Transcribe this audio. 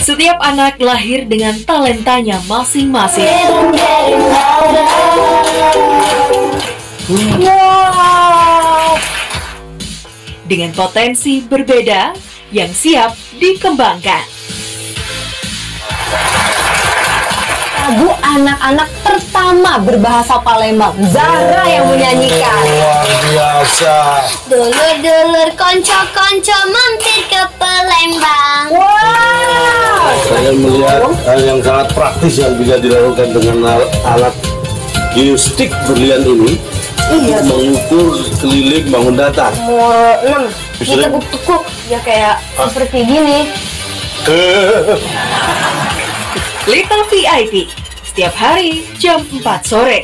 Setiap anak lahir dengan talentanya masing-masing. Wow. Dengan potensi berbeda yang siap dikembangkan. Lagu anak-anak pertama berbahasa Palembang. Zara yang menyanyikan. Luar biasa. Dulur-dulur konco-konco mampir ke. Saya melihat hal yang sangat praktis yang bisa dilakukan dengan al- alat geostik berlian ini Iya. mengukur keliling bangun datar. Umur 6 Bisa. ditekuk-tekuk ya kayak seperti gini. Little VIP setiap hari jam 4 sore.